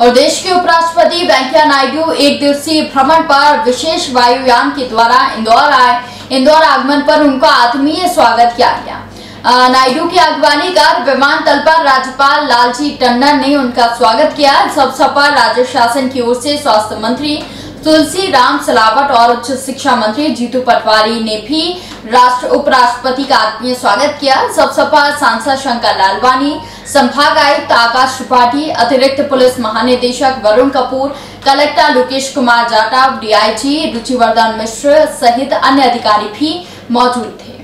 और देश के उपराष्ट्रपति वेंकैया नायडू एक दिवसीय भ्रमण पर विशेष वायुयान के द्वारा इंदौर आए। इंदौर आगमन पर उनका आत्मीय स्वागत किया गया। नायडू की अगवानी कर विमानतल पर राज्यपाल लालजी टंडन ने उनका स्वागत किया। इस अवसर पर राज्य शासन की ओर से स्वास्थ्य मंत्री तुलसी राम सलावट और उच्च शिक्षा मंत्री जीतू पटवारी ने भी राष्ट्र, उपराष्ट्रपति का आत्मीय स्वागत किया। इस अवसर पर सांसद शंकर लालवानी संभाग आयुक्त आकाश त्रिपाठी, अतिरिक्त पुलिस महानिदेशक वरुण कपूर, कलेक्टर लोकेश कुमार जाटव, डीआईजी रुचिवर्धन मिश्र सहित अन्य अधिकारी भी मौजूद थे।